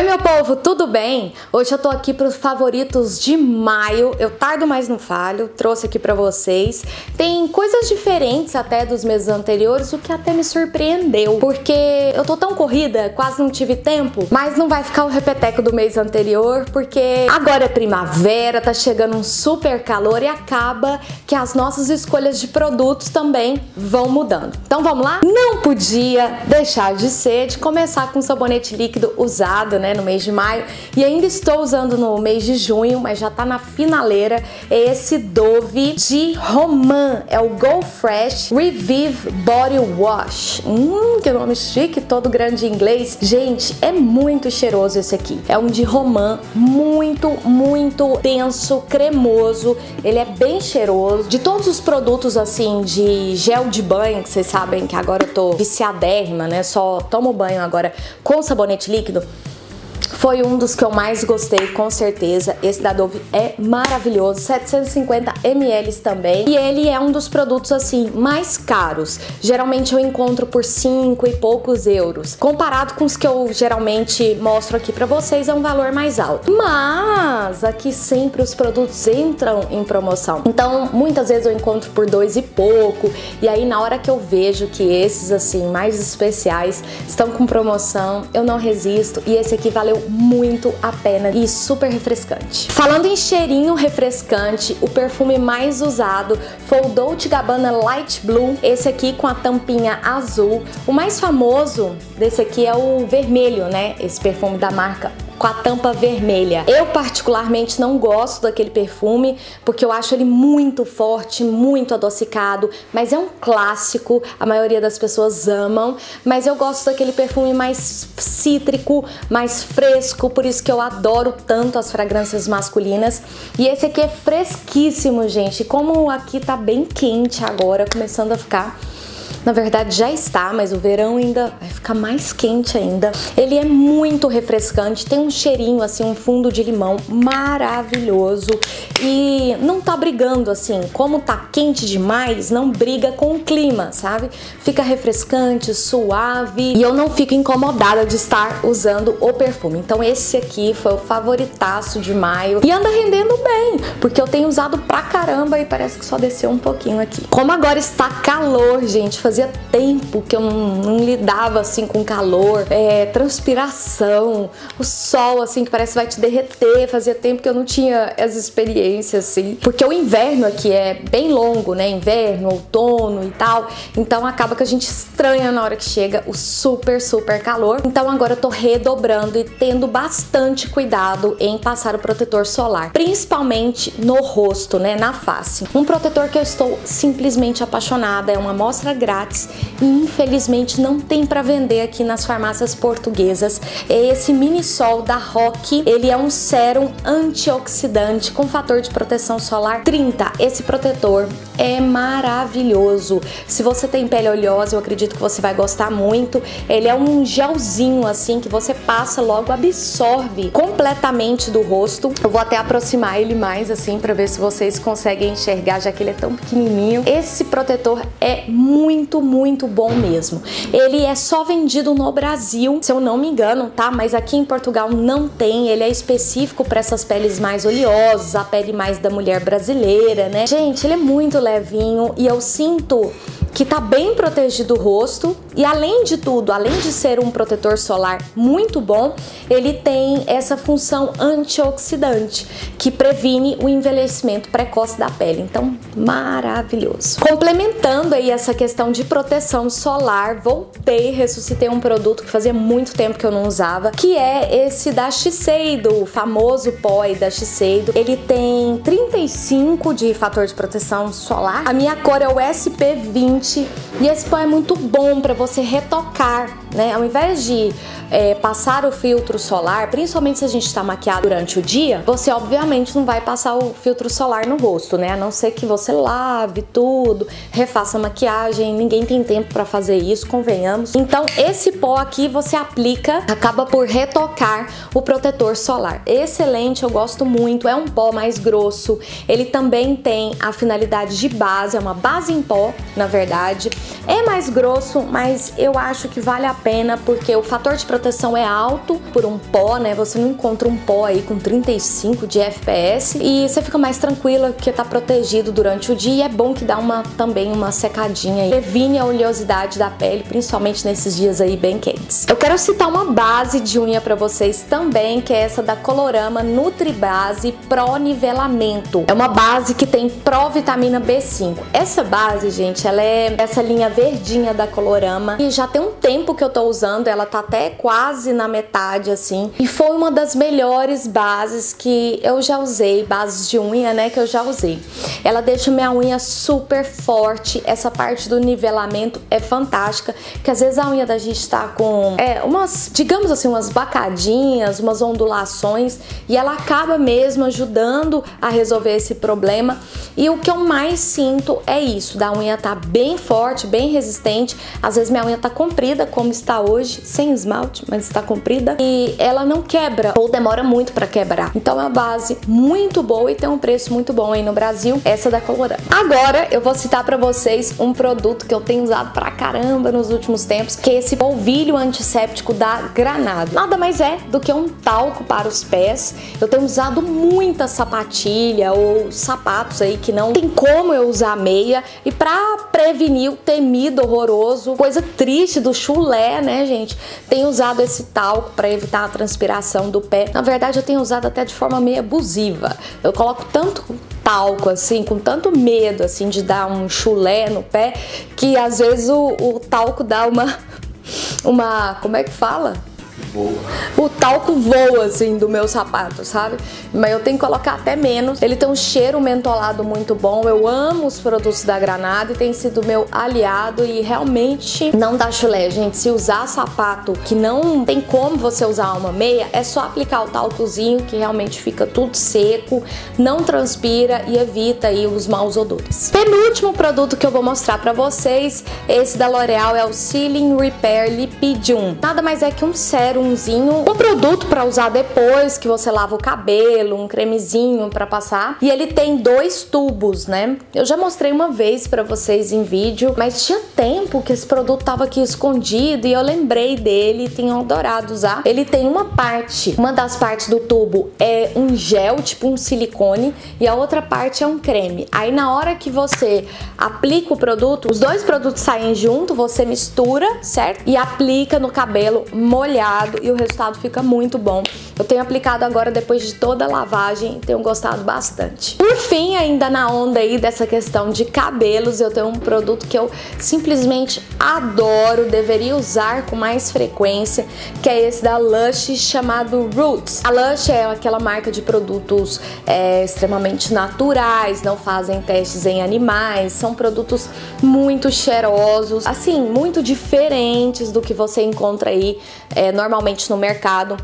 Oi, meu povo, tudo bem? Hoje eu tô aqui para os favoritos de maio. Eu tardo, mas não falho. Trouxe aqui para vocês. Tem coisas diferentes até dos meses anteriores, o que até me surpreendeu, porque eu tô tão corrida, quase não tive tempo, mas não vai ficar o repeteco do mês anterior, porque agora é primavera, tá chegando um super calor e acaba que as nossas escolhas de produtos também vão mudando. Então vamos lá? Não podia deixar de ser de começar com sabonete líquido usado né, no mês de maio e ainda estou usando no mês de junho, mas já tá na finaleira. É esse Dove de Roman, é o Go Fresh Revive Body Wash. Hum, que nome chique, todo grande em inglês. Gente, é muito cheiroso esse aqui. É um de Roman, muito, muito denso, cremoso. Ele é bem cheiroso. De todos os produtos assim de gel de banho, que vocês sabem que agora eu tô viciadérrima, né? Só tomo banho agora com sabonete líquido. Foi um dos que eu mais gostei, com certeza. Esse da Dove é maravilhoso, 750 ml também. E ele é um dos produtos assim mais caros. Geralmente eu encontro por 5 e poucos euros. Comparado com os que eu geralmente mostro aqui para vocês, é um valor mais alto. Mas aqui sempre os produtos entram em promoção. Então, muitas vezes eu encontro por dois e pouco. E aí na hora que eu vejo que esses assim mais especiais estão com promoção, eu não resisto. E esse aqui valeu muito a pena e super refrescante. Falando em cheirinho refrescante, o perfume mais usado foi o Dolce Gabbana Light Blue, esse aqui com a tampinha azul. O mais famoso desse aqui é o vermelho, né? Esse perfume da marca com a tampa vermelha. Eu particularmente não gosto daquele perfume porque eu acho ele muito forte, muito adocicado, mas é um clássico, a maioria das pessoas amam, mas eu gosto daquele perfume mais cítrico, mais fresco, por isso que eu adoro tanto as fragrâncias masculinas. E esse aqui é fresquíssimo, gente. Como aqui tá bem quente agora, começando a ficar na verdade já está, mas o verão ainda vai ficar mais quente ainda. Ele é muito refrescante, tem um cheirinho assim, um fundo de limão maravilhoso e não tá brigando assim, como tá quente demais, não briga com o clima, sabe? Fica refrescante, suave e eu não fico incomodada de estar usando o perfume. Então esse aqui foi o favoritaço de maio e anda rendendo bem, porque eu tenho usado pra caramba e parece que só desceu um pouquinho aqui. Como agora está calor, gente, fazia tempo que eu não, não lidava assim com calor, é, transpiração, o sol assim que parece que vai te derreter. Fazia tempo que eu não tinha as experiências assim, porque o inverno aqui é bem longo, né? Inverno, outono e tal. Então acaba que a gente estranha na hora que chega o super, super calor. Então agora eu tô redobrando e tendo bastante cuidado em passar o protetor solar, principalmente no rosto, né? Na face. Um protetor que eu estou simplesmente apaixonada, é uma amostra grátis grátis e infelizmente não tem para vender aqui nas farmácias portuguesas. É esse mini sol da Rock, ele é um sérum antioxidante com fator de proteção solar 30. Esse protetor é maravilhoso. Se você tem pele oleosa, eu acredito que você vai gostar muito. Ele é um gelzinho assim que você passa logo absorve completamente do rosto. Eu vou até aproximar ele mais assim para ver se vocês conseguem enxergar, já que ele é tão pequenininho. Esse protetor é muito muito, muito bom mesmo. Ele é só vendido no Brasil, se eu não me engano, tá? Mas aqui em Portugal não tem. Ele é específico para essas peles mais oleosas, a pele mais da mulher brasileira, né? Gente, ele é muito levinho e eu sinto que tá bem protegido o rosto e além de tudo, além de ser um protetor solar muito bom, ele tem essa função antioxidante que previne o envelhecimento precoce da pele. Então, maravilhoso. Complementando aí essa questão de proteção solar, voltei, ressuscitei um produto que fazia muito tempo que eu não usava, que é esse da Shiseido, o famoso pó da Shiseido. Ele tem 35 de fator de proteção solar. A minha cor é o SP20 e esse pó é muito bom para você retocar, né? Ao invés de é, passar o filtro solar, principalmente se a gente está maquiado durante o dia, você obviamente não vai passar o filtro solar no rosto, né? A não ser que você lave tudo, refaça a maquiagem, ninguém tem tempo para fazer isso, convenhamos. Então esse pó aqui você aplica, acaba por retocar o protetor solar. Excelente, eu gosto muito, é um pó mais grosso. Ele também tem a finalidade de base, é uma base em pó, na verdade. É mais grosso, mas eu acho que vale a pena porque o fator de proteção é alto por um pó, né? Você não encontra um pó aí com 35 de FPS e você fica mais tranquila porque tá protegido durante o dia e é bom que dá uma também uma secadinha e previne a oleosidade da pele, principalmente nesses dias aí bem quentes. Eu quero citar uma base de unha para vocês também, que é essa da Colorama Nutribase Pro Nivelamento. É uma base que tem provitamina B5. Essa base, gente, ela é essa linha verdinha da Colorama e já tem um tempo que eu tô usando, ela tá até quase na metade assim. E foi uma das melhores bases que eu já usei, bases de unha, né, que eu já usei. Ela deixa minha unha super forte, essa parte do nivelamento é fantástica, que às vezes a unha da gente tá com é, umas, digamos assim, umas bacadinhas, umas ondulações e ela acaba mesmo ajudando a resolver esse problema. E o que eu mais sinto é isso, da unha tá bem forte, bem resistente. Às vezes minha unha tá comprida, como está hoje, sem esmalte, mas está comprida e ela não quebra ou demora muito para quebrar. Então é uma base muito boa e tem um preço muito bom aí no Brasil, essa da Colorama. Agora eu vou citar para vocês um produto que eu tenho usado pra caramba nos últimos tempos, que é esse polvilho antisséptico da Granado. Nada mais é do que um talco para os pés. Eu tenho usado muita sapatilha ou sapatos aí que não tem como eu usar meia e para prevenir o temido horroroso, coisa triste do chulé, né, gente? Tenho usado esse talco para evitar a transpiração do pé. Na verdade, eu tenho usado até de forma meio abusiva. Eu coloco tanto talco, assim, com tanto medo, assim, de dar um chulé no pé, que às vezes o, o talco dá uma, uma, como é que fala? O talco voa assim do meu sapato, sabe? Mas eu tenho que colocar até menos. Ele tem um cheiro mentolado muito bom. Eu amo os produtos da Granada e tem sido meu aliado e realmente não dá chulé, gente. Se usar sapato que não tem como você usar uma meia, é só aplicar o talcozinho que realmente fica tudo seco, não transpira e evita aí os maus odores. Penúltimo produto que eu vou mostrar para vocês, esse da L'Oreal é o Sealing Repair Lipidium. Nada mais é que um sérum serumzinho, um produto para usar depois que você lava o cabelo, um cremezinho para passar. E ele tem dois tubos, né? Eu já mostrei uma vez para vocês em vídeo, mas tinha tempo que esse produto tava aqui escondido e eu lembrei dele e tenho adorado usar. Ele tem uma parte, uma das partes do tubo é um gel, tipo um silicone, e a outra parte é um creme. Aí na hora que você aplica o produto, os dois produtos saem junto, você mistura, certo? E aplica no cabelo molhado e o resultado fica muito bom. Eu tenho aplicado agora depois de toda a lavagem e tenho gostado bastante. Por fim, ainda na onda aí dessa questão de cabelos, eu tenho um produto que eu simplesmente adoro, deveria usar com mais frequência, que é esse da Lush chamado Roots. A Lush é aquela marca de produtos é, extremamente naturais, não fazem testes em animais, são produtos muito cheirosos, assim, muito diferentes do que você encontra aí é, normalmente normalmente no mercado.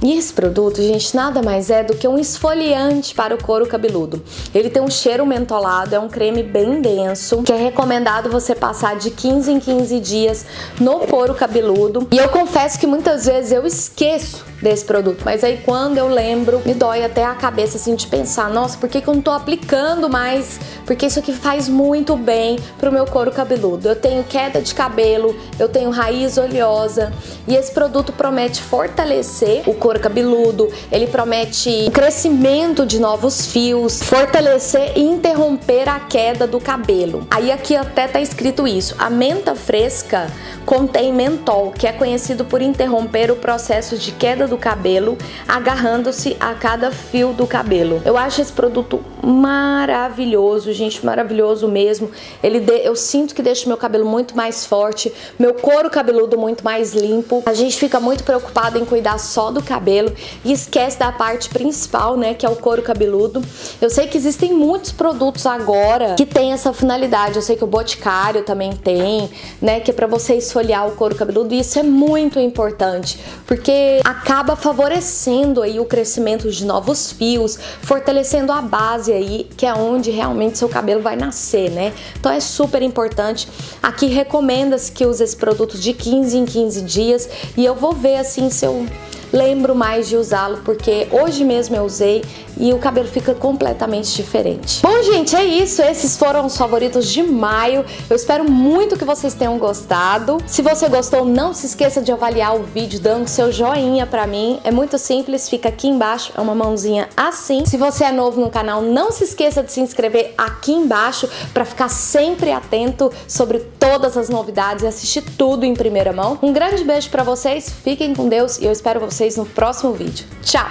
E esse produto, gente, nada mais é do que um esfoliante para o couro cabeludo. Ele tem um cheiro mentolado, é um creme bem denso, que é recomendado você passar de 15 em 15 dias no couro cabeludo. E eu confesso que muitas vezes eu esqueço desse produto. Mas aí quando eu lembro, me dói até a cabeça assim de pensar, nossa, por que, que eu não tô aplicando mais? Porque isso aqui faz muito bem pro meu couro cabeludo. Eu tenho queda de cabelo, eu tenho raiz oleosa e esse produto promete fortalecer o couro cabeludo, ele promete crescimento de novos fios, fortalecer e interromper a queda do cabelo. Aí aqui até tá escrito isso, a menta fresca contém mentol, que é conhecido por interromper o processo de queda do cabelo, agarrando-se a cada fio do cabelo. Eu acho esse produto maravilhoso, gente, maravilhoso mesmo. Ele de, eu sinto que deixa meu cabelo muito mais forte, meu couro cabeludo muito mais limpo. A gente fica muito preocupado em cuidar só do cabelo e esquece da parte principal, né, que é o couro cabeludo. Eu sei que existem muitos produtos agora que tem essa finalidade. Eu sei que o Boticário também tem, né, que é para você esfoliar o couro cabeludo e isso é muito importante, porque acaba favorecendo aí o crescimento de novos fios, fortalecendo a base aí, que é onde realmente seu cabelo vai nascer, né? Então é super importante. Aqui recomenda-se que use esse produto de 15 em 15 dias e eu vou ver assim se eu lembro mais de usá-lo porque hoje mesmo eu usei e o cabelo fica completamente diferente. Bom, gente, é isso. Esses foram os favoritos de maio. Eu espero muito que vocês tenham gostado. Se você gostou, não se esqueça de avaliar o vídeo dando seu joinha pra mim. É muito simples, fica aqui embaixo, é uma mãozinha assim. Se você é novo no canal, não se esqueça de se inscrever aqui embaixo para ficar sempre atento sobre todas as novidades e assistir tudo em primeira mão. Um grande beijo para vocês, fiquem com Deus e eu espero vocês no próximo vídeo. Tchau!